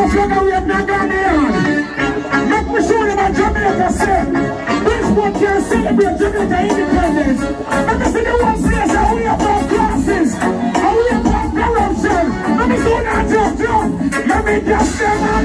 no flag of wave, not gonna. Make me show them what Jamaica say. Bridgeport can celebrate Jamaica independence. Let me see the one place that we about classes. And we about corruption. Let me do that jump. Let me just alive.